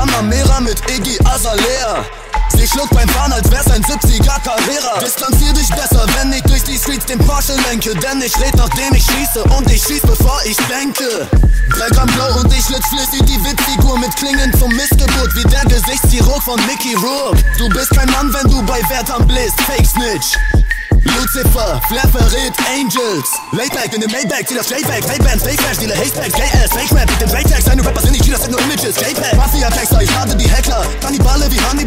Panamera mit Iggy Azalea. Sie schluckt beim Fahren, als wär's ein 70er Carrera. Distanzier dich besser, wenn ich durch die Streets den Porsche lenke. Denn ich red nachdem ich schieße und ich schieß bevor ich denke. Drei Gramm Blau und ich schlitz flüssig die Witzfigur mit Klingen zum Missgeburt. Wie der Gesichtschirurg von Mickey Rourke. Du bist kein Mann, wenn du bei Wertern bläst. Fake Snitch. Lucifer, Flair verrät Angels Layback in dem Maybach, zieh das J-Back Ray-Bands, Fake-Flash, dealer Haystacks Gay-Ass, Fake-Rap mit den Ray-Tags Deine Rappers sind nicht das sind nur Images J-Pack,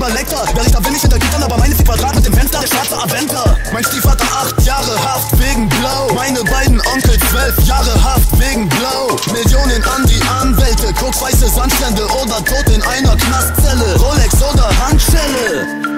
lieber lecker. ich da bin, ich hinter Gittern, aber meine ist Quadrat mit dem Fenster, der schwarze Aventer. Mein Stiefvater acht Jahre Haft wegen Blau. Meine beiden Onkel zwölf Jahre Haft wegen Blau. Millionen an die Anwälte, Koks, weiße Sandstände oder tot in einer Knastzelle. Rolex oder Handschelle.